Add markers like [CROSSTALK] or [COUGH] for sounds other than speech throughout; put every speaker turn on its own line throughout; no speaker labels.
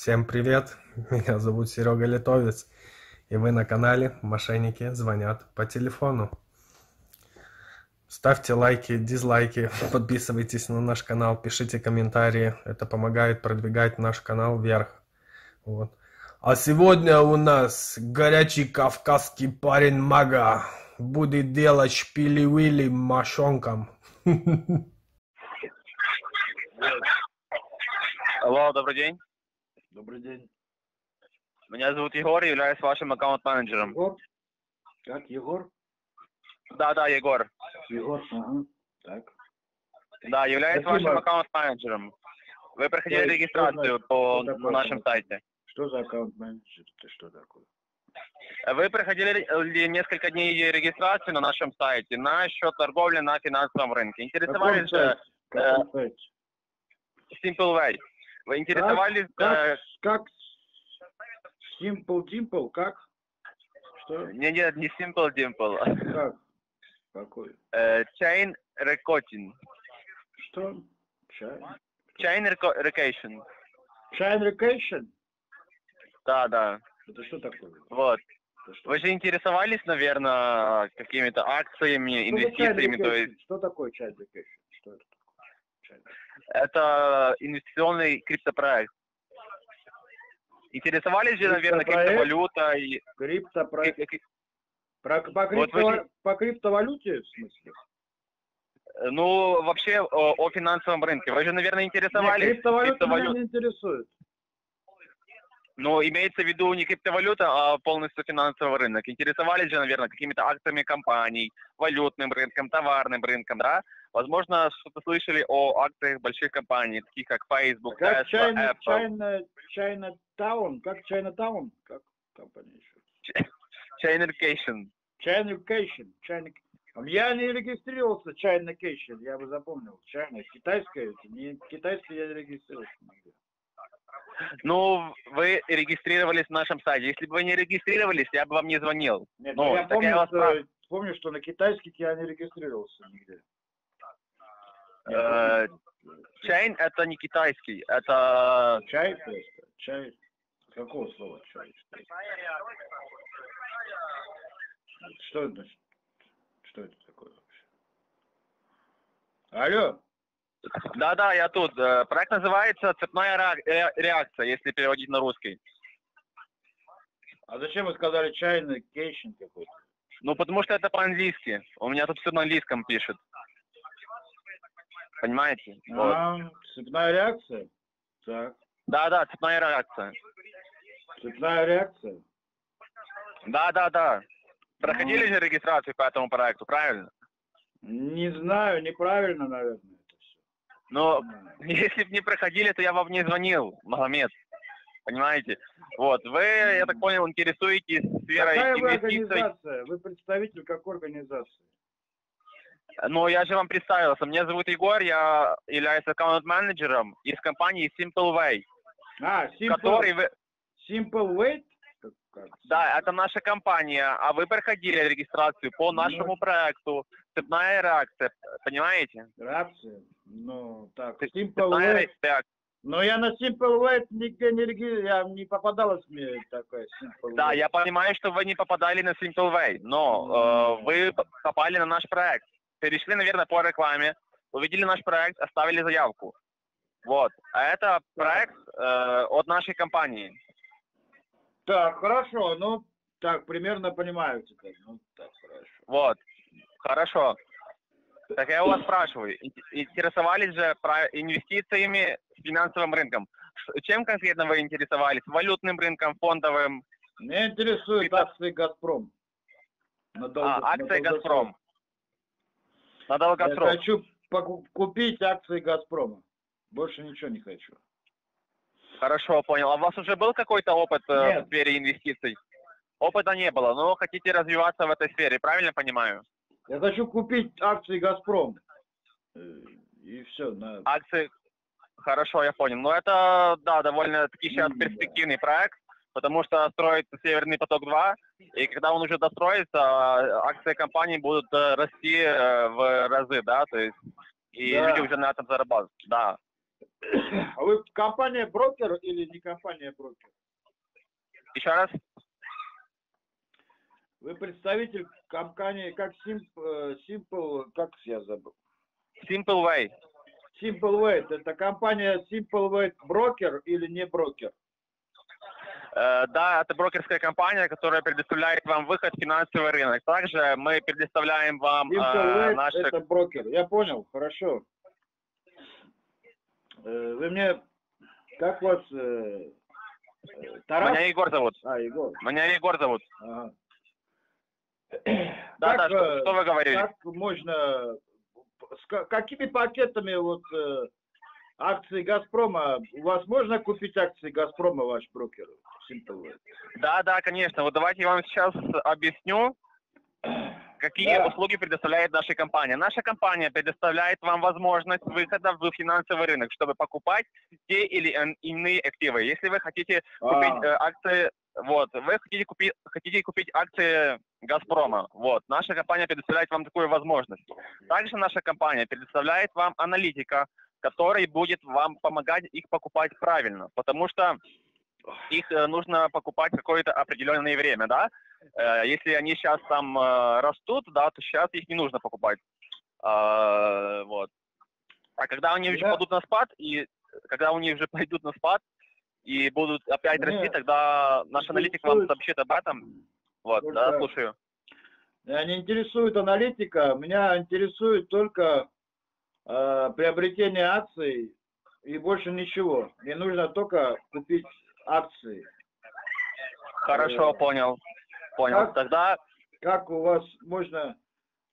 Всем привет, меня зовут Серега Литовец, и вы на канале «Мошенники звонят по телефону». Ставьте лайки, дизлайки, подписывайтесь на наш канал, пишите комментарии, это помогает продвигать наш канал вверх. Вот. А сегодня у нас горячий кавказский парень Мага будет делать шпили-вили мошонкам. [LAUGHS]
Алло, добрый день.
Добрый день.
Меня зовут Егор, являюсь вашим аккаунт-менеджером.
Егор? Как, Егор?
Да, да, Егор.
Егор, ага. Так.
Да, являюсь
Спасибо.
вашим аккаунт-менеджером. Вы проходили
Что- что
регистрацию
значит-
по
что такое
нашем сайте.
Что за аккаунт-менеджер? Ты что такое?
Вы проходили несколько дней регистрации на нашем сайте насчет торговли на финансовом рынке. Интересовались же
сайте? Каком
э,
сайте?
Simple Way. Вы интересовались...
Как?
э,
Как? Simple Dimple? Как? Что?
Не, нет, не Simple Dimple.
Как? Какой? [LAUGHS]
Э, Chain Recording.
Что? Чай?
Chain Recation.
China Vacation?
Да, да.
Это что такое?
Вот.
Что?
Вы же интересовались, наверное, какими-то акциями,
Что
инвестициями, то есть?
Что такое China Vacation? Что это такое? China.
Это инвестиционный криптопроект. Интересовались же, наверное,
Криптопроект?
криптовалютой.
Криптопроект.
и- и-
Про, по,
Вот вы
крипто- по криптовалюте, в смысле?
Ну, вообще о, о финансовом рынке. Вы же, наверное,
Нет,
интересовались
криптовалюта меня
криптовалют-
не интересует.
Ну, имеется в виду не криптовалюта, а полностью финансовый рынок. Интересовались же, наверное, какими-то акциями компаний, валютным рынком, товарным рынком, да? Возможно, что-то слышали о акциях больших компаний, таких как Facebook,
Как
Tesla,
China,
Apple.
China, Chinatown? Как Chinatown? Как компания еще?
Chain Education.
China Vacation. China... Я не регистрировался China Vacation, я бы запомнил. China, китайская, не китайская я не регистрировался
Ну, вы регистрировались на нашем сайте. Если бы вы не регистрировались, я бы вам не звонил.
Нет,
Ну,
я
так я
помню,
вас
что, помню, что на китайских я не регистрировался нигде.
Э, Chain это не китайский, это
Чай просто. Чай. Какого слова чай? Что это значит? Что это такое вообще? Алло,
Да-да, я тут. Э, Проект называется «Цепная ре- реакция», если переводить на русский.
а зачем вы сказали чайный кейшн какой-то?
Ну, потому что это по-английски. У меня тут все на английском пишет. Понимаете? Вот.
А, цепная реакция? Так,
Да-да, «Цепная реакция».
цепная реакция.
Да-да-да. Проходили же регистрацию по этому проекту, правильно?
Не знаю, неправильно, наверное.
Но [LAUGHS] если бы не проходили, то я вам не звонил, Магомед. Понимаете? Вот, вы, я так понял, интересуетесь сферой
Какая вы
инвестиций.
организация? Вы представитель какой организации?
Ну, я же вам представился. Меня зовут Егор, я являюсь аккаунт-менеджером из компании Simple Way,
А, Simple,
который вы...
Simple Wait?
Да, это наша компания, а вы проходили регистрацию по нашему проекту «Цепная реакция», понимаете?
Реакция? Ну, так, Simple
реакция.
Но я на Simple Wait нигде не реги... я не попадалась мне такая Simple
Да, я понимаю, что вы не попадали на Simple Way, но э, вы п- попали на наш проект. Перешли, наверное, по рекламе, увидели наш проект, оставили заявку. Вот. А это проект э, от нашей компании.
Так, хорошо, ну, так, примерно понимаю теперь. Ну, так, хорошо.
Вот. Хорошо. Так я у вас спрашиваю, ин- интересовались же про инвестициями с финансовым рынком? Чем конкретно вы интересовались? Валютным рынком, фондовым?
Меня интересуют
Это-
акции «Газпром». На долго-
А,
на
акции
долгосрок.
«Газпром». На
Я
долгосрок.
хочу поку- купить акции «Газпрома». Больше ничего не хочу.
Хорошо, понял. А у вас уже был какой-то опыт э,
Нет.
в сфере инвестиций? Опыта не было, но хотите развиваться в этой сфере, правильно понимаю?
Я хочу купить акции «Газпром». Э, И все. На...
Акции... Хорошо, я понял. Но это, да, довольно-таки сейчас
М,
перспективный проект, потому что строится Северный поток-2, и когда он уже достроится, акции компании будут э, расти в разы, да, то есть и
Да.
люди уже на этом зарабатывают. Да.
А вы компания брокер или не компания брокер?
Еще раз.
Вы представитель компании как Simple, э, Simple как я забыл?
Simple Way.
Simple Wait. Это компания Simple Wait брокер или не брокер?
Э, Да, это брокерская компания, которая предоставляет вам выход в финансовый рынок. Также мы предоставляем вам э, наши...
это брокер. Я понял, хорошо. Э, Вы мне, как вас, э, э, Тарас?
Меня Егор зовут.
А, Егор.
Меня Егор зовут.
Ага.
Да, да,
Как,
что,
э,
что вы говорили?
Как можно, с ка- какими пакетами вот акции Газпрома, у вас можно купить акции Газпрома, ваш брокер?
Да, да, конечно. Вот давайте я вам сейчас объясню, какие
Да.
услуги предоставляет наша компания. Наша компания предоставляет вам возможность выхода в финансовый рынок, чтобы покупать те или ин- иные активы. Если вы хотите купить
А.
акции, вот, вы хотите купить, хотите купить акции Газпрома, вот, наша компания предоставляет вам такую возможность. Также наша компания предоставляет вам аналитика, который будет вам помогать их покупать правильно, потому что их э, нужно покупать какое-то определенное время, да. Э, Если они сейчас там э, растут, да, то сейчас их не нужно покупать. А, Вот. А когда они уже
Да.
пойдут на спад, и когда они уже [LAUGHS] пойдут на спад и будут опять
Мне
расти, тогда наш аналитик вам сообщит об этом. Вот, да,
Только-
слушаю.
Меня не интересует аналитика, меня интересует только э, приобретение акций и больше ничего. Мне нужно только купить акции.
Хорошо,
Э,
понял. Понял.
как-
Тогда
Как у вас можно...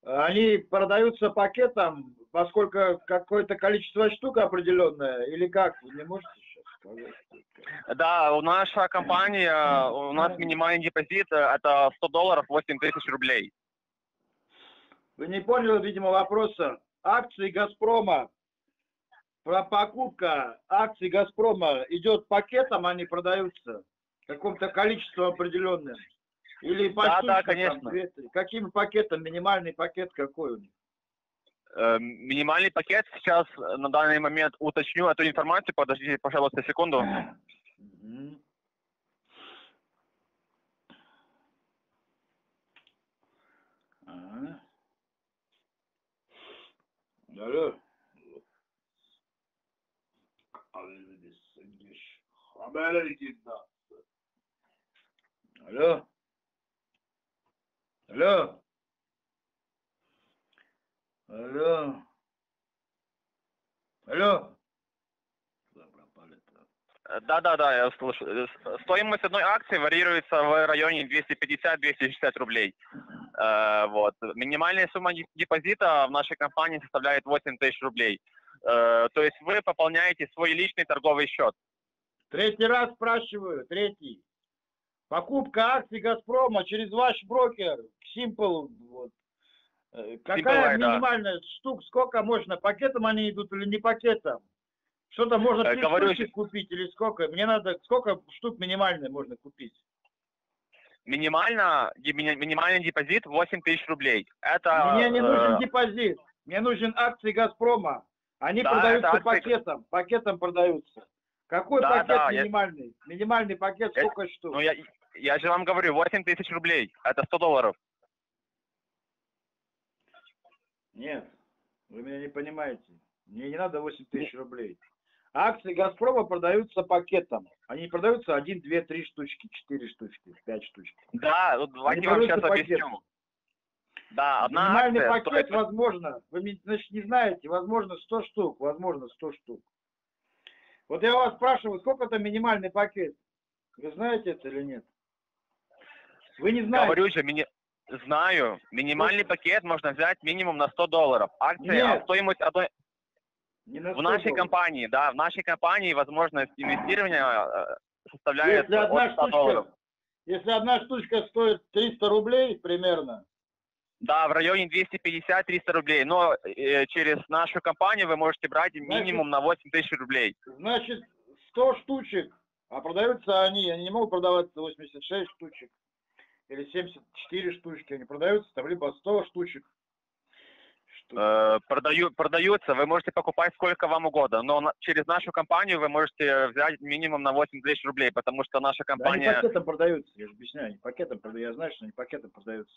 Они продаются пакетом, поскольку какое-то количество штук определенное, или как? Вы не можете сейчас сказать?
Да, у наша компания, у нас минимальный депозит, э, это 100 долларов, 8 тысяч рублей.
Вы не поняли, видимо, вопроса. Акции «Газпрома», про покупка акций «Газпрома» идет пакетом, они продаются каком-то количеством определенным? Или
Да, да, конечно.
три? Каким пакетом? Минимальный пакет какой у них?
Э, Минимальный пакет сейчас э, на данный момент уточню эту информацию. Подождите, пожалуйста, секунду.
Ага. Алло. Алло. Алло. Алло. Алло. Куда пропали-то?
Э, Да-да-да, я слышу. Э, Стоимость одной акции варьируется в районе 250-260 рублей. Э, Вот. Минимальная сумма деп- депозита в нашей компании составляет 8 тысяч рублей. Э, То есть вы пополняете свой личный торговый счет.
Третий раз спрашиваю, третий. Покупка акций Газпрома через ваш брокер, Simple, вот. Э, Какая
Simple, да.
минимальная штук, сколько можно, пакетом они идут или не пакетом? Что-то можно
Э,
три
говорю,
штучки купить или сколько? Мне надо, сколько штук минимальной можно купить?
Минимально, минимальный депозит 8 тысяч рублей. Это...
Мне не
э,
нужен депозит, мне нужен акции Газпрома. Они
Да,
продаются
акции-
пакетом, пакетом продаются. Какой
Да,
пакет
да, я-
минимальный? Минимальный пакет
Я-
сколько штук?
Ну, я, я же вам говорю, 8 тысяч рублей. Это 100 долларов.
Нет, вы меня не понимаете. Мне не надо 8 тысяч рублей. Акции Газпрома продаются пакетом. Они продаются 1, 2, 3 штучки, 4 штучки, 5 штучки.
Да, вот давайте
Они
вам сейчас
пакетом.
объясню. Да, одна
Минимальный
акция
пакет
стоит-
возможно, вы значит, не знаете, возможно 100 штук, возможно 100 штук. Вот я вас спрашиваю, сколько это минимальный пакет? Вы знаете это или нет? Вы не знаете.
Говорю же, мини- знаю, минимальный пакет можно взять минимум на 100 долларов. Акция,
Нет.
а стоимость одной...
Не на
В
100
нашей
долларов.
компании, да, в нашей компании возможность инвестирования э, составляет
Если одна
от 100 долларов.
штучка, если одна штучка стоит 300 рублей примерно,
Да, в районе 250-300 рублей. Но э, через нашу компанию вы можете брать минимум на 8 тысяч рублей.
Значит, 100 штучек, а продаются они, они не могут продаваться 86 штучек или 74 штучки, они продаются там либо 100 штучек.
Э, продаю, продаются, вы можете покупать сколько вам угодно, но на, через нашу компанию вы можете взять минимум на 8 тысяч рублей, потому что наша
Да, они
компания...
пакетом продаются, я же объясняю, они пакетом продаются, я знаю, что они пакетом продаются.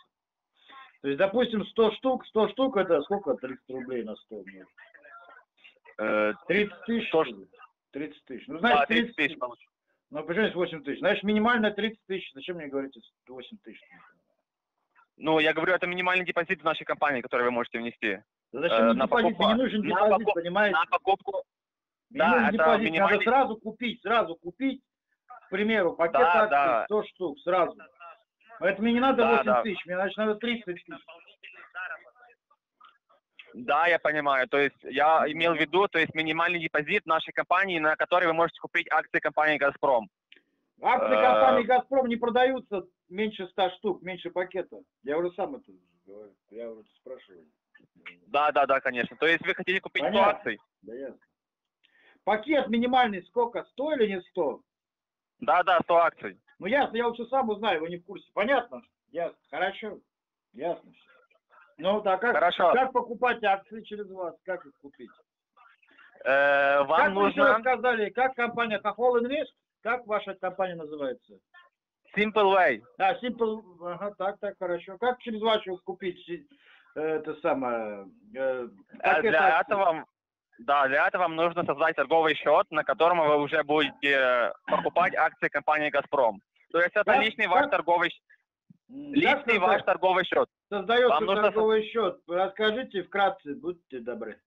То есть, допустим, 100 штук, 100 штук это сколько? 30 рублей на 100 мне.
э,
30 тысяч?
100
что ли? 30 тысяч. Ну, значит,
30
30
тысяч получу.
Ну, почему здесь 8 тысяч? Значит, минимально 30 тысяч. Зачем мне говорите 8 тысяч?
Ну, я говорю, это минимальный депозит в нашей компании, который вы можете внести.
Да зачем
Э,
мне
на
депозит?
покупку-
не нужен
на
депозит,
покуп-
понимаете?
На покупку...
Мне
да,
нужен
это
депозит. Надо
минимальный-
сразу купить, сразу купить, к примеру, пакет
Да,
акций
да.
100 штук, сразу. Поэтому мне не надо
Да,
8
да.
тысяч, мне значит надо 30 тысяч.
Да, я понимаю. То есть я имел в виду, то есть минимальный депозит нашей компании, на который вы можете купить акции компании «Газпром».
Акции
Э,
компании «Газпром» не продаются меньше 100 штук, меньше пакета. Я уже сам это говорю, я уже спрашиваю.
Да, да, да, конечно. То есть вы хотите купить 100
Понятно.
акций?
Да ясно. Пакет минимальный сколько? 100 или не 100?
Да, да, 100 акций.
Ну ясно, я лучше сам узнаю, вы не в курсе. Понятно? Ясно. Хорошо. Ясно все. Ну так как,
Хорошо.
как покупать акции через вас? Как их купить?
Э, вам
как вы
нужно
рассказали, как компания Хохол Инвест? Как ваша компания называется?
Simple Way.
А, Simple, ага, так, так, хорошо. Как через вашу купить э, это самое? э, пакет
Для
акций?
этого, да, для этого вам нужно создать торговый счет, на котором вы уже будете покупать акции компании «Газпром». То есть это
Как-
личный ваш
как-
торговый,
М,
личный ваш торговый счет.
Создается
вам нужно
торговый счет? Расскажите вкратце, будьте добры.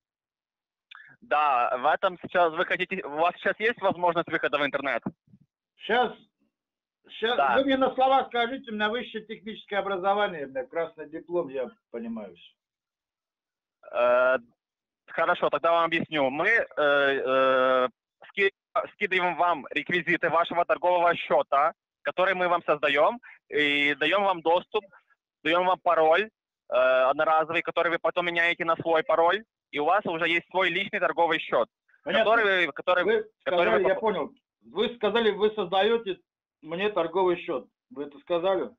Да, в этом сейчас вы хотите, у вас сейчас есть возможность выхода в интернет?
Сейчас, сейчас
Да.
вы мне на слова скажите, у меня высшее техническое образование, у меня красный диплом, я понимаю всё.
Э, Хорошо, тогда вам объясню. Мы э, э, ски- скидываем вам реквизиты вашего торгового счета, который мы вам создаем, и даем вам доступ, даем вам пароль э, одноразовый, который вы потом меняете на свой пароль, и у вас уже есть свой личный торговый счет,
Понятно?
который, вы- который
Вы
который
сказали,
вы
я понял. Вы сказали, вы создаете мне торговый счет. Вы это сказали?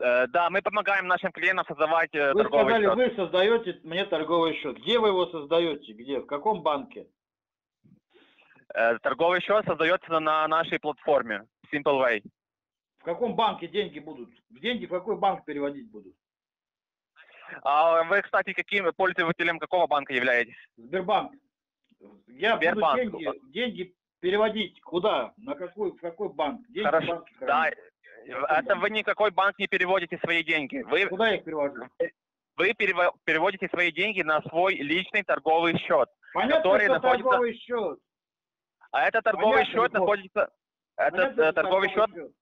э, да, мы помогаем нашим клиентам создавать э,
Вы
торговый
сказали,
счет.
вы создаете мне торговый счет. Где вы его создаете? Где? В каком банке?
Э, торговый счет создается на нашей платформе Simple Way.
Каком банке деньги будут? Деньги в какой банк переводить будут?
А вы, кстати, каким пользователем какого банка являетесь?
Сбербанк. Я
Сбербанк.
буду деньги, деньги переводить куда? На какой, в какой банк? Деньги
Хорошо.
банке
Да,
хранить.
это вы никакой банк не переводите свои деньги. Вы,
Куда я их перевожу?
вы перево- переводите свои деньги на свой личный торговый счет.
Понятно,
который
что
находится-
торговый счет.
А этот торговый
Понятно,
счет находится... Этот
Понятно,
э, торговый счет,
счет.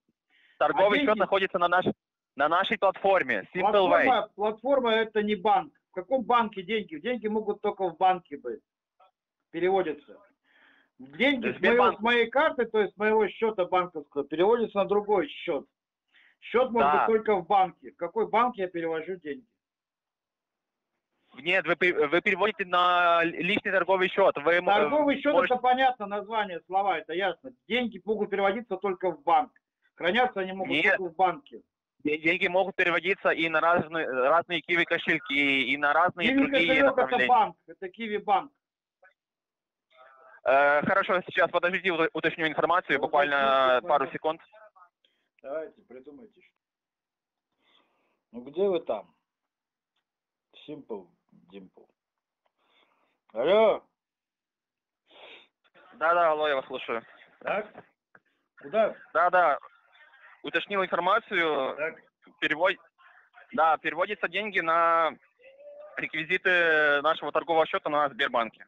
Торговый
А
счет
деньги?
находится на, наш, на нашей платформе Simple Way.
Платформа, платформа это не банк. В каком банке деньги? Деньги могут только в банке быть. Переводятся. Деньги с, моего- с моей карты, то есть с моего счета банковского, переводятся на другой счет. Счет может
Да.
быть только в банке. В какой банк я перевожу деньги?
Нет, вы, вы переводите на личный торговый счет. Вы, э,
Торговый счет
можете-
это понятно, название, слова, это ясно. Деньги могут переводиться только в банк. Хранятся они могут
Нет.
в банке.
де- деньги могут переводиться и на разные, разные киви кошельки, и на разные
Киви
другие
кошелек это
направления.
банк, это Киви банк.
Э, хорошо, сейчас подождите, ут- уточню информацию,
Ну,
буквально
уточните,
пару секунд.
Давайте, придумайте. что. Ну где вы там? Simple Dimple. Алло,
Да-да, алло, я вас слушаю.
так? Куда?
Да-да, уточнил информацию,
Так.
перевод... Да, переводятся деньги на реквизиты нашего торгового счета на Сбербанке.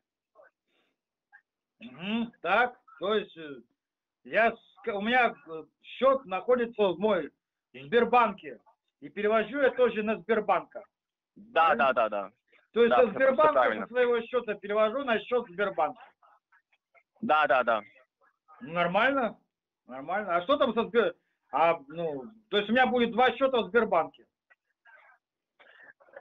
Мгм, Так, то есть э, я, у меня э, счет находится в мой Сбербанке. И перевожу я тоже на Сбербанка.
Да, да, да, да.
То есть
Да,
со Сбербанка со своего счета перевожу на счет Сбербанка.
Да, да, да.
Нормально? Нормально. А что там со Сбер... А, ну, то есть у меня будет два счета в Сбербанке.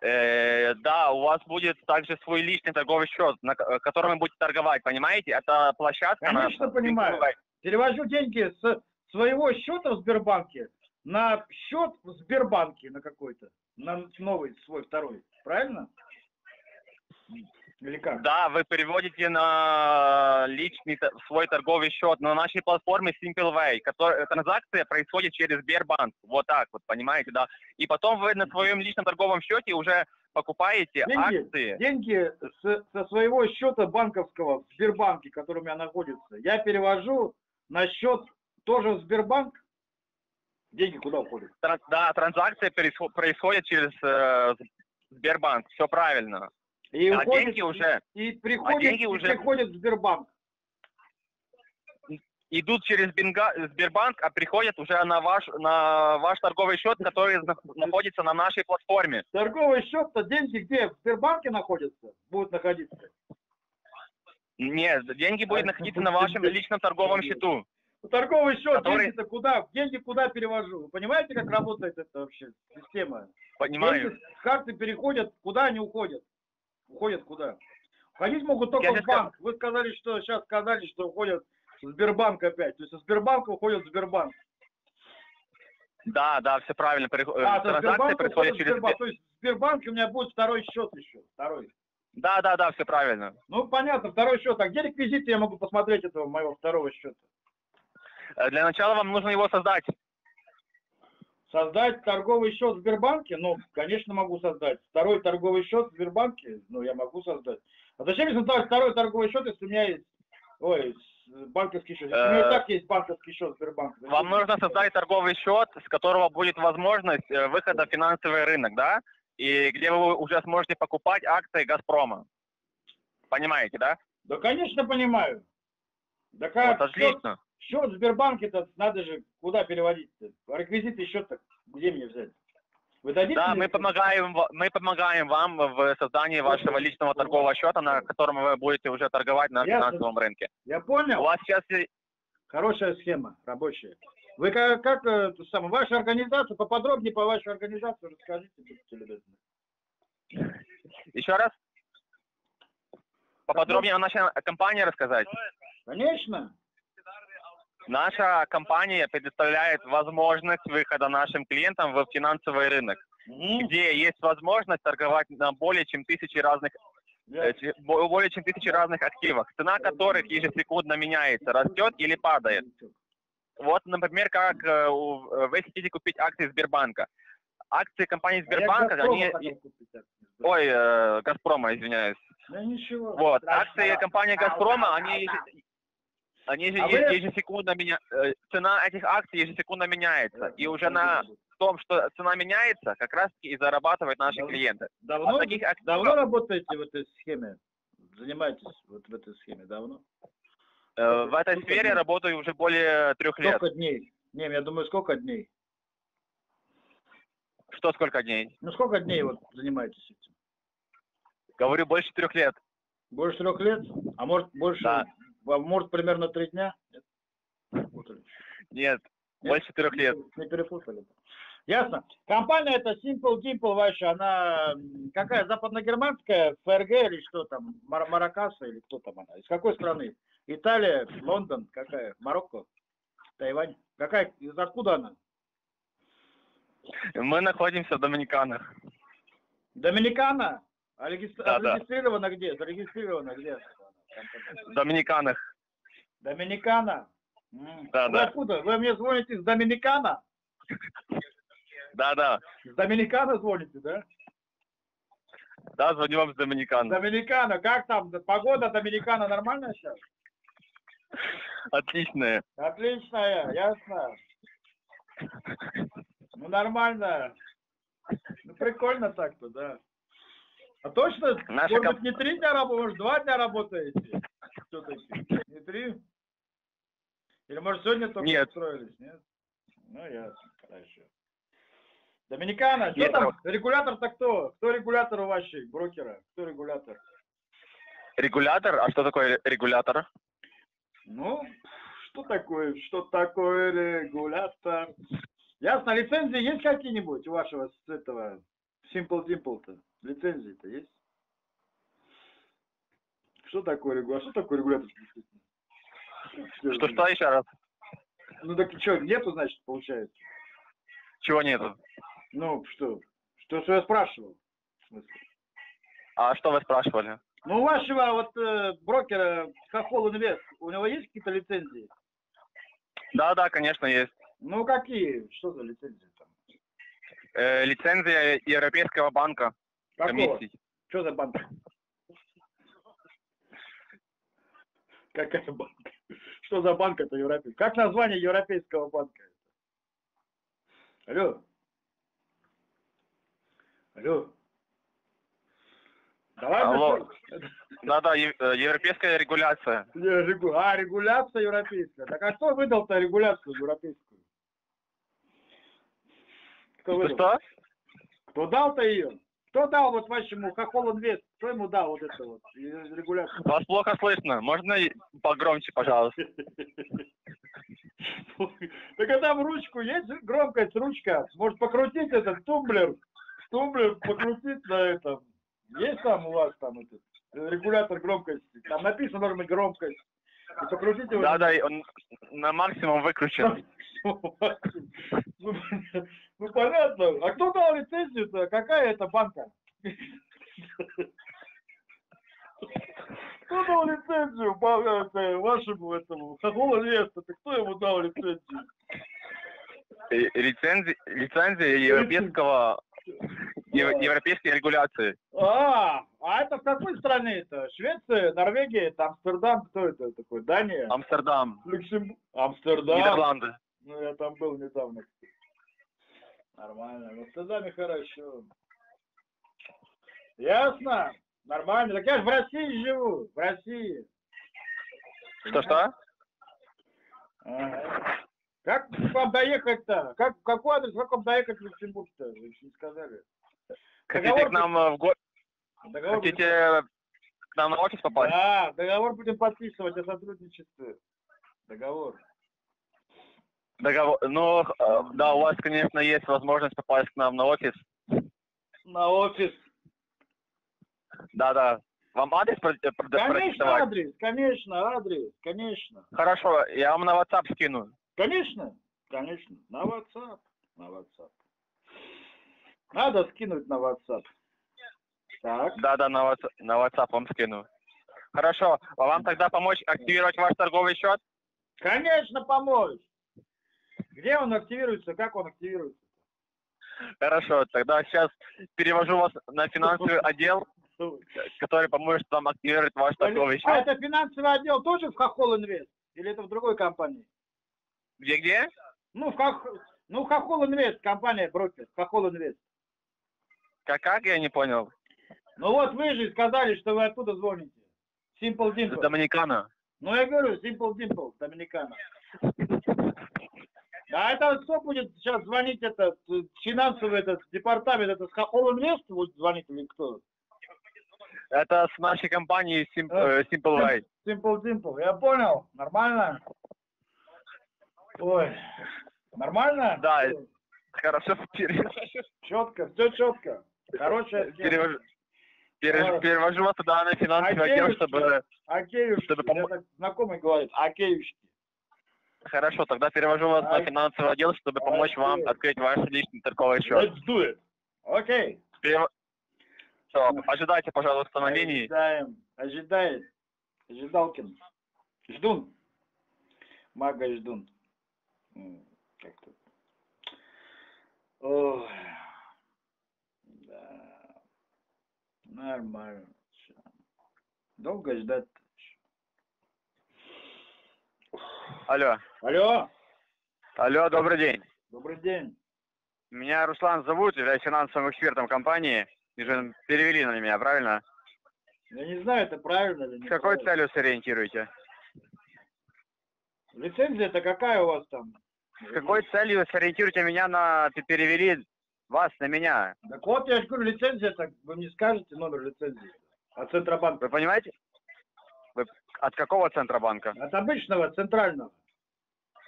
Э, да, у вас будет также свой личный торговый счет, на ко- котором вы будете торговать, понимаете? Это площадка
Конечно,
наша.
понимаю. Перевожу деньги с своего счета в Сбербанке на счет в Сбербанке на какой-то. На новый свой, второй. Правильно? Или как?
Да, вы переводите на личный свой торговый счет на нашей платформе SimpleWay, который, транзакция происходит через Сбербанк. Вот так вот, понимаете, да. И потом вы на своем личном торговом счете уже покупаете
Деньги,
акции.
деньги с- со своего счета банковского в Сбербанке, который у меня находится, я перевожу на счет тоже в Сбербанк. Деньги куда уходят?
Да, транзакция происходит через э, Сбербанк. Все правильно.
И
А
уходит,
деньги уже
и приходит,
деньги
и
уже-
приходит в Сбербанк.
идут через Бинга- Сбербанк, а приходят уже на ваш на ваш торговый счет, который нах- находится на нашей платформе.
Торговый счет-то деньги где? В Сбербанке находятся? Будут находиться.
Нет, деньги будут находиться на вашем личном торговом счету.
Торговый счет,
Который-
деньги-то куда? Деньги куда перевожу? Вы понимаете, как работает эта вообще система?
Понимаю.
Деньги с карты переходят, куда они уходят? Уходят куда? Уходить могут только
Я
в банк. Вы сказали, что сейчас сказали, что уходят в Сбербанк опять. То есть из Сбербанка уходят в Сбербанк.
Да, да, все правильно. Переход-
А,
Транзакции происходят через
Сбербанк.
Сбер-
То есть в Сбербанке у меня будет второй счет еще. Второй.
Да, да, да, все правильно.
Ну, понятно, второй счет. А где реквизиты я могу посмотреть этого моего второго счета?
Э, Для начала вам нужно его создать.
Создать торговый счет в Сбербанке? Ну, конечно, могу создать. Второй торговый счет в Сбербанке? Ну, я могу создать. А зачем мне создавать второй торговый счет, если у меня есть... Ой, банковский счет. У меня и
Э,
так есть банковский счет в Сбербанке. зачем
Вам нужно создать торговый счет, с которого будет возможность э, выхода в финансовый рынок, да? И где вы уже сможете покупать акции Газпрома. Понимаете, да?
Да, конечно, понимаю. Да
Вот,
как?
отлично.
Счет, в Сбербанке-то надо же куда переводить-то? Реквизиты счета где мне взять? Вы дадите
Да,
мне
мы помогаем, мы помогаем вам в создании вашего личного торгового счета, на котором вы будете уже торговать на
Ясно.
финансовом рынке.
Я
У
понял.
вас сейчас
Хорошая схема, рабочая. Вы как, как э, то самое, ваша организация, поподробнее по вашей организации расскажите, будьте любезны.
еще раз поподробнее о нашей компании рассказать.
Конечно.
Наша компания предоставляет возможность выхода нашим клиентам в финансовый рынок,
Мгм.
где есть возможность торговать на более чем тысячи разных э, более чем тысячи разных активах, цена которых ежесекундно меняется, растет или падает. Вот, например, как э, вы хотите купить акции Сбербанка. Акции компании
А
Сбербанка,
«Газпрома»
они... Ой, э, Газпрома, извиняюсь.
Ну ничего.
Вот, акции компании Газпрома, они, еже- они же
А
е-
вы-
ежесекундно меня... э, Цена этих акций ежесекундно меняется. И уже на том, что цена меняется, как раз таки и зарабатывают наши
Да.
клиенты.
Давно,
от таких активов-
давно работаете в этой схеме? Занимаетесь вот в этой схеме давно?
Э, В этой
Сколько
сфере
дней?
работаю уже более трех лет.
Сколько дней? Не, я думаю, сколько дней?
Что, сколько дней?
Ну сколько дней вот занимаетесь этим?
Говорю, больше трех лет.
Больше трех лет? А может больше?
Да.
А может примерно три дня? Нет?
Нет, больше трех лет.
Не перепутали. Ясно. Компания это Simple Dimple ваша, она какая, западногерманская, ФРГ или что там, Мар- Маракаса или кто там она? Из какой страны? Италия, Лондон, какая? Марокко, Тайвань? Какая, из откуда она?
Мы находимся в Доминиканах.
Доминикана? А регистр-
Да, да.
зарегистрирована где? Зарегистрирована где?
В Доминиканах.
Доминикана?
Да,
Вы
да.
откуда? Вы мне звоните из Доминикана?
Да-да.
Из Доминикана звоните, да?
Да, звоню вам с Доминикан.
Доминикана, как там? Погода Доминикана нормальная сейчас?
Отличные.
Отличная, ясно. Ну, нормально. Ну, прикольно так-то, да. А точно,
Наша
может
комп-
быть, не три дня работаете, может, два дня работаете? Все-таки. Не три? Или, может, сегодня только
Нет.
устроились, нет? Ну, ясно, хорошо. Доминикана, что
Нет,
там?
раб-
Регулятор-то кто? Кто регулятор у вашей брокера? Кто регулятор?
Регулятор? А что такое регулятор?
Ну, что такое, что такое регулятор? Ясно, лицензии есть какие-нибудь у вашего с этого Simple Dimple-то? Лицензии-то есть? Что такое регулятор? Что такое регулятор?
Что, что еще раз?
Ну так что, нету, значит, получается?
Чего нету?
Ну, что? Что, что я спрашивал? В смысле?
А что вы спрашивали?
Ну, у вашего вот э, брокера Хохол Инвест, у него есть какие-то лицензии?
Да, да, конечно, есть.
Ну, какие? Что за лицензии там?
Э, лицензия Европейского банка? Комиссий.
Что за банк? Какая банка? Что за банк это европейский? Как название европейского банка? Алло. Алло. Давай
Алло.
мы-
Да, да, е- э, европейская регуляция.
А, регуляция европейская. Так а кто выдал-то регуляцию европейскую? Кто выдал?
что?
Кто дал-то ее? Кто дал вот вашему Хохол Инвест? Кто ему дал вот это вот э, регуляцию?
Вас плохо слышно. Можно погромче, пожалуйста?
Так а там ручку есть громкость, ручка. Может покрутить этот тумблер, тумблер покрутить на этом. Есть там у вас там этот э, регулятор громкости? Там написано быть громкость. И покрутите его.
Да, да, он на максимум выключен. [LAUGHS] [LAUGHS]
Ну, понятно. А кто дал лицензию-то? Какая это банка? Кто дал лицензию вашему этому Хохол Инвесту? Ты кто ему дал лицензию?
Э, Лицензия, лицензия европейского, ев- европейской регуляции.
А, а это в какой стране это? Швеция, Норвегия, это Амстердам, кто это такой? Дания?
Амстердам,
Люксембург? Амстердам?
Нидерланды.
Ну, я там был недавно. Нормально. В Амстердаме хорошо. Ясно? Нормально. Так я же в России живу. В России.
Что-что?
Ага. Как к вам доехать-то? Как, какой адрес, как вам доехать в Люксембург-то? Вы еще не сказали.
Хотите
Договор
к нам э, в го...
Договор будем-
Хотите к нам на офис попасть?
Да, договор будем подписывать о сотрудничестве. Договор.
Договор... Ну, э, да, у вас, конечно, есть возможность попасть к нам на офис.
На офис.
Да, да. Вам адрес э,
Конечно, адрес, конечно, адрес, конечно.
Хорошо, я вам на WhatsApp скину.
Конечно, конечно, на WhatsApp, на WhatsApp. Надо скинуть на WhatsApp. Так,
Да, да, на WhatsApp, на WhatsApp вам скину. Хорошо, а вам тогда помочь активировать ваш торговый счет?
конечно, помочь. Где он активируется, как он активируется?
Хорошо, тогда сейчас перевожу вас на финансовый отдел, который поможет вам активировать ваш торговый
А
счет.
это финансовый отдел тоже в Хохол Инвест? Или это в другой компании?
Где-где?
Ну, в Хох... ну, Хохол Инвест, компания брокер, Хохол Инвест.
Как, как я не понял?
Ну вот вы же сказали, что вы оттуда звоните. Simple Dimple.
Доминикана.
Ну я говорю, Simple Dimple, Доминикана. А это кто будет сейчас звонить, этот э, финансовый этот департамент, это с Хохол Инвест будет звонить или кто?
Это с нашей компании Sim-
А.
э, Simple Way.
Simple Dimple, я понял, нормально? Ой, нормально?
Да. Хорошо, [LAUGHS] пере-
Четко, все четко. Хорошая схема.
перевожу, перевожу вас туда на финансовый отдел, чтобы...
Океюшки,
чтобы
так знакомый говорит, океюшки.
Хорошо, тогда перевожу вас на финансовый отдел, чтобы помочь вам открыть ваш личный торговый счет.
Let's do it. Окей.
Перев- Всё, ожидайте, пожалуйста, линии.
Ожидаем. Ожидает. Ожидалкин. Ждун. Мага ждун. М, Как тут? Ой. Да. Нормально. Долго ждать.
Алло.
Алло.
Алло, добрый день.
Добрый день.
Меня Руслан зовут, являюсь финансовым экспертом компании. И же перевели на меня, правильно?
Я не знаю, это правильно или
С
не
какой
правильно.
целью сориентируете?
Лицензия-то какая у вас там?
С какой целью сориентируете меня на... Перевели вас на меня?
Так вот, я же говорю, лицензия-то, вы мне скажете номер лицензии? От Центробанка.
Вы понимаете? Вы от какого Центробанка?
От обычного, центрального.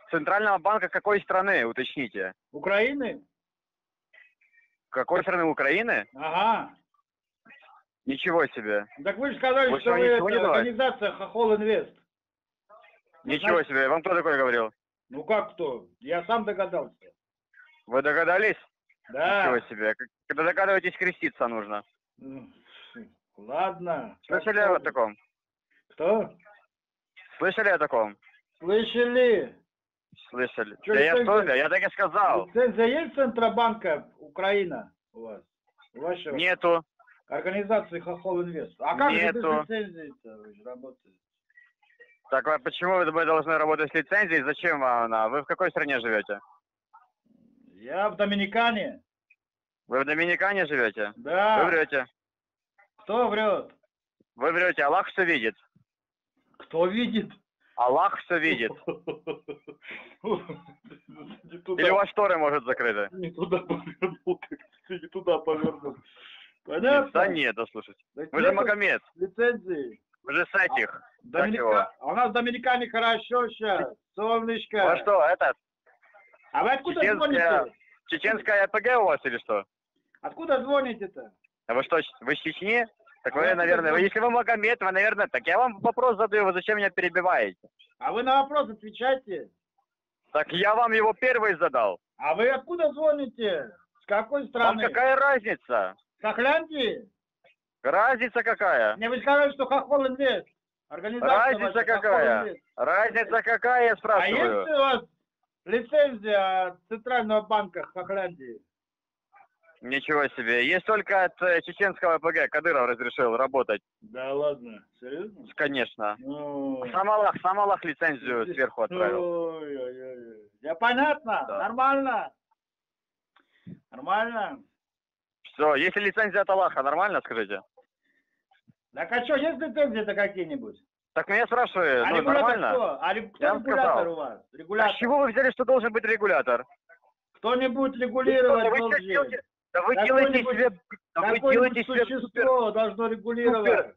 Центрального банка какой страны, уточните?
Украины?
Какой страны Украины?
Ага.
Ничего себе.
Так вы же сказали,
Вы
что вы это,
знаете?
организация Хохол Инвест.
Ничего себе. Вам кто такой говорил?
Ну как кто? Я сам догадался.
Вы догадались?
Да.
Ничего себе. Когда догадываетесь, креститься нужно.
Ладно.
Слышали о таком?
Кто?
Слышали о таком?
Слышали?
Слышали.
Чё
да я что, я так и сказал.
Лицензия есть Центробанка Украина у вас? У вашего
Нету.
организации Хохол Инвест. А как же
Нету.
без лицензии-то вы же работаете?
Так а почему вы вы должны работать с лицензией? Зачем вам она? Вы в какой стране живете?
Я в Доминикане.
Вы в Доминикане живете? Вы
Да.
врете.
Кто врет?
Вы врете. Аллах все видит.
Кто видит?
Аллах все видит. [LAUGHS] Или у вас шторы, может, закрыты?
не туда повернул, как не туда повернул. Понятно?
Да нет, да слушайте. Вы же Магомед.
Лицензии.
Вы же с этих.
Доминика... А у нас в Доминикане хорошо сейчас. Солнышко.
А что, этот?
А вы откуда звоните?
Чеченская АПГ у вас или что?
Откуда звоните-то?
А вы что, вы с Чечни? Так
А
вы, наверное, вы, если вы Магомед, вы, наверное, так я вам вопрос задаю, вы зачем меня перебиваете?
А вы на вопрос отвечайте.
Так я вам его первый задал.
А вы откуда звоните? С какой
Вам
страны?
какая разница?
С Хохляндии?
Разница какая?
Мне вы сказали, что Хохол Инвест.
Разница
ваша,
какая?
Инвест.
Разница какая, я
А
спрашиваю?
есть у вас лицензия от Центрального банка Хохляндии?
Ничего себе. Есть только от э, чеченского АПГ. Кадыров разрешил работать.
Да ладно, серьезно?
Конечно.
Ну,
Сам Аллах, сам Аллах лицензию сверху отправил.
Ой-ой-ой. Я понятно,
Да.
нормально. Нормально.
Все, если лицензия от Аллаха, нормально, скажите?
Так а что, есть лицензии-то какие-нибудь?
Так меня спрашивают,
А
ну нормально?
кто? А ре- кто
Я
регулятор у вас?
А
Регулятор.
с чего вы взяли, что должен быть регулятор?
Кто-нибудь регулировать
вы
должен.
делаете- Да вы делаете себе, да вы делаете себе супер,
существо должно регулировать.
супер.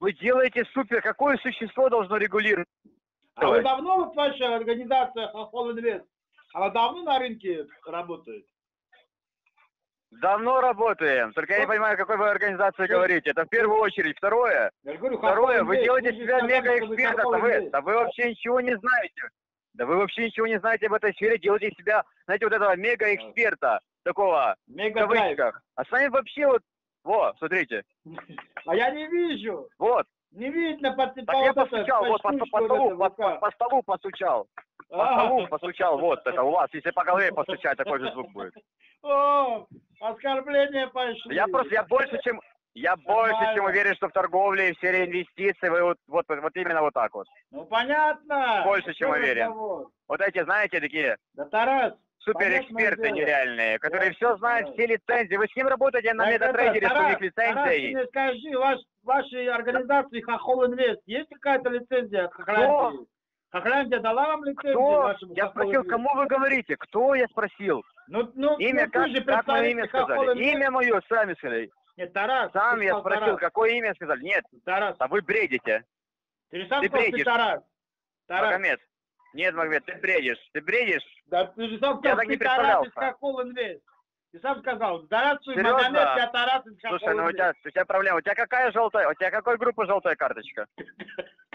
вы делаете супер, какое существо должно регулировать?
А вы давно вот ваша организация Хохол Инвест, она давно на рынке работает?
Давно работаем, только я не понимаю, о какой вы организации
Что?
говорите. Это в первую очередь. Второе,
Я говорю,
второе, вы делаете себя мега-экспертом, да вы, да вы вообще ничего не знаете. Да вы вообще ничего не знаете об этой сфере, делаете себя, знаете, вот этого мега-эксперта, такого, в
Мега драйв.
кавычках. А сами вообще вот, вот, смотрите,
А я не вижу.
вот,
Не видно по,
так я постучал, вот, по, по столу, по, по- столу постучал, по столу постучал, вот, это у вас, если по голове постучать, такой же звук будет. [LAUGHS]
О, оскорбления пошли.
Я просто, я больше, чем, я больше, чем уверен, что в торговле и в сфере инвестиций вы вот, вот, вот именно вот так вот.
Ну понятно.
Больше, чем уверен.
разговор?
Вот эти, знаете, такие
Да Тарас,
суперэксперты нереальные, которые
Я
все знают,
знаю.
все лицензии. Вы с ним работаете на метатрейдере, что у них лицензия
Тарас,
есть.
мне скажи, ваш, вашей организации Хохол Инвест есть какая-то лицензия от Хохляндии? Хохляндия дала вам лицензию
Кто?
вашему
Я спросил, кому вы говорите? Кто я спросил?
Ну, ну,
Имя,
ну,
как,
же
как мое имя
Хохол
сказали? Имя мое сами сказали.
Нет, Тарас.
Сам я спросил,
Тарас.
какое имя сказали. Нет,
Тарас,
а вы бредите.
ты же сам
ты
сказал, ты
бредишь.
Тарас. Тарас,
Магомед. Нет, Магомед, ты бредишь. Ты бредишь.
да ты же сам
Я
сказал,
так не
ты Тарас из. Хохол Инвест. Ты сам сказал, здравствуй,
Серьезно?
Магомед, я Тарас из Хохол
Слушай, ну у тебя, у тебя проблема. У тебя какая желтая? У тебя какой группы желтая карточка? [LAUGHS]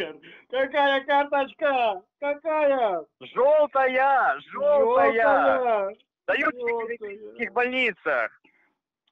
Какая карточка? Какая?
Желтая! Желтая! Дают в
Желтая.
психиатрических больницах.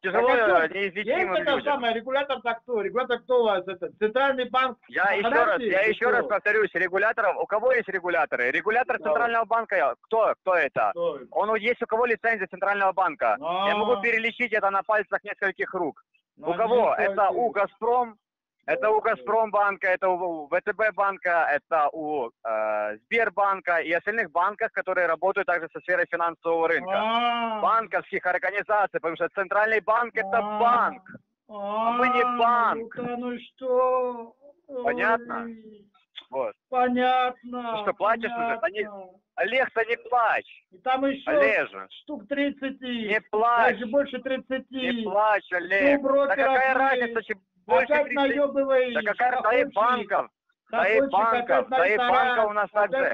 Тяжело
Так а Есть это
людям.
самое, регулятор-то кто? Регулятор кто у вас? Это Центральный банк?
Я еще раз, я еще раз повторюсь, регуляторов, у кого есть регуляторы? Регулятор
Да.
Центрального банка, кто, кто это?
Кто?
Он есть у кого лицензия Центрального банка. Я
А,
могу перелечить это на пальцах нескольких рук.
ну,
У кого? Это у Газпром, это у. Газпромбанка, это у ВТБ банка, это у э, Сбербанка и остальных банков, которые работают также со сферой финансового рынка.
А,
Банковских организаций, потому что Центральный банк это
А.
банк.
а,
мы не банк.
Ну-ка, ну что?
Понятно?
Ой,
Вот.
Понятно.
Ну что, плачешь уже? Да не-
понятно.
Олег-то не плачь,
И там еще
Олежа.
штук 30.
Не плачь,
Даже больше 30.
не плачь, Олег. Да какая разница, чем больше
Опять
30?
наебываешь.
Да какая, да и банков, да и банков, да и
тарас,
у нас также.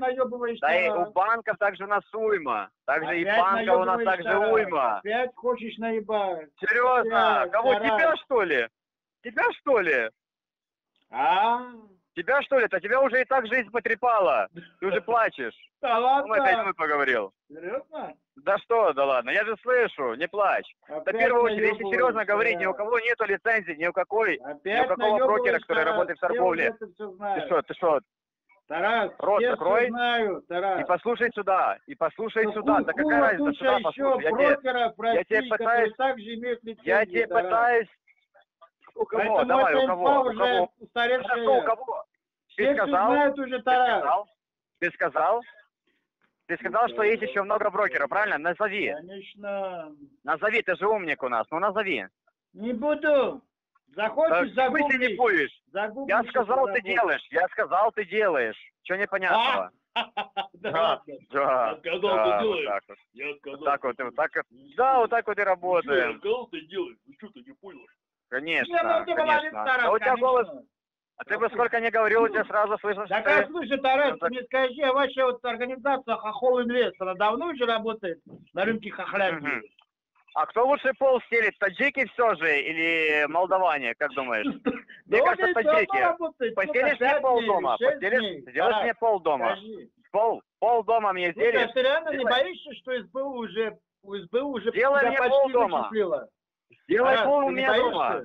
Да и у банков также у нас уйма. Также и
Опять
банков у нас также уйма.
Опять хочешь наебать.
Серьезно? Кого? Тебя что ли? Тебя что ли?
А?
Тебя что ли? Это тебя уже и так жизнь потрепала. Ты уже плачешь. [LAUGHS]
Да
Он опять
ладно.
мной поговорил.
Серьезно?
Да что, да ладно, я же слышу, не плачь. Да в
Опять
первую очередь, если серьезно говорить, ни у кого нету лицензии, ни у какой.
Опять
какого брокера, который работает в торговле? Ты что, ты что?
Тарас,
Рот закрой.
всё знают, Тарас.
И послушай сюда, и послушай
Ну,
сюда. Да какая разница, сюда послушай. Я
брокеров в
я тебе пытаюсь-
также имеют лицензию,
я тебе
Тарас.
пытаюсь... У кого? Давай, у кого? У кого? Хорошо, у кого? Ты сказал?
знают уже,
Ты сказал? Ты сказал? Ты сказал, что есть еще много брокеров, правильно? Назови.
Конечно.
Назови, ты же умник у нас. Ну назови.
Не буду.
Да,
Захочешь,
в смысле не
загуглишь.
будешь?
Загуглишь,
Я сказал, ты делаешь. Я сказал, ты делаешь. Что непонятного? [LAUGHS]
Да
Да. Да,
Я сказал,
да,
ты
так вот.
Я сказал.
Так вот, так вот. Да, вот так вот и работаем.
сказал, ты делаешь. Ну что ты не понял?
Конечно,
Не, ну ты
конечно.
Тарас,
А у тебя голос... А ты бы сколько не говорил, у тебя сразу слышно,
Да
что
как,
ты...
слушай, Тарас,
Ну, так-
мне скажи, а ваша вот организация Хохол Инвест, она давно уже работает на рынке?
Мгм. А кто лучше пол стелит, таджики все же или молдаване, как думаешь? [LAUGHS] Мне кажется, таджики. Постелишь мне пол дома, постелишь, сделаешь мне пол дома. Пол, пол дома мне
а
сделаешь?
ты реально не
Сделай.
боишься, что СБУ уже, у СБУ уже
Сделай
тебя
мне
почти
полдома.
вычислила?
Сделай
Тарас,
пол
ты
у
не
меня
боишься?
дома.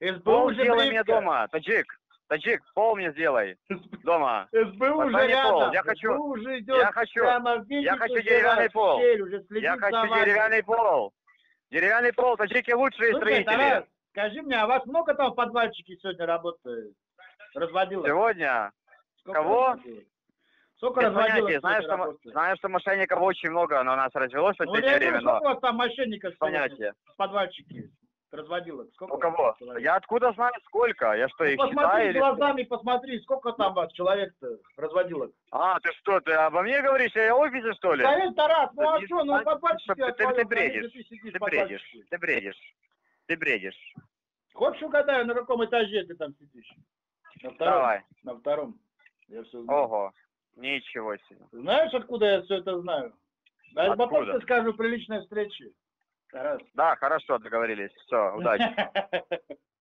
СБУ
Пол
уже
сделай мне
близко.
дома, таджик. Таджик, пол мне сделай дома.
СБУ уже рядом.
пол, я хочу-
СБУ уже идет
я хочу-
прямо в
я хочу деревянный пол.
уже
Я хочу деревянный пол. Деревянный пол, таджики лучшие
Слушай, Тарас,
строители.
скажи мне, а вас много там в подвальчике сегодня работает? Разводила?
Сегодня
Сколько
кого?
Сколько
без. Знаю,
сегодня
что,
работает?
знаю, что мошенников очень много, но у нас развелось в
Ну,
последнее время,
сколько у вас там мошенников
понятия.
в подвальчике? Разводилок? Сколько
У
у вас
кого?
человек?
Я откуда знаю сколько? Я что,
Ну,
их считаю
посмотри
или что?
глазами, посмотри, сколько там вас человек-то разводилок.
А, ты что, ты обо мне говоришь? Я в офисе, что ли?
Тарас, Тарас, ну а что, ну
что ты- ты
отвалил,
бредишь.
ты
Ты бредишь, ты бредишь, ты бредишь.
Хочешь угадаю, на каком этаже ты там сидишь? На втором.
Давай.
На втором. Я все знаю.
Ого, ничего себе.
Знаешь, откуда я все это знаю? А потом
Откуда?
тебе скажу при личной встрече.
Да, хорошо, договорились. Все, удачи. [LAUGHS]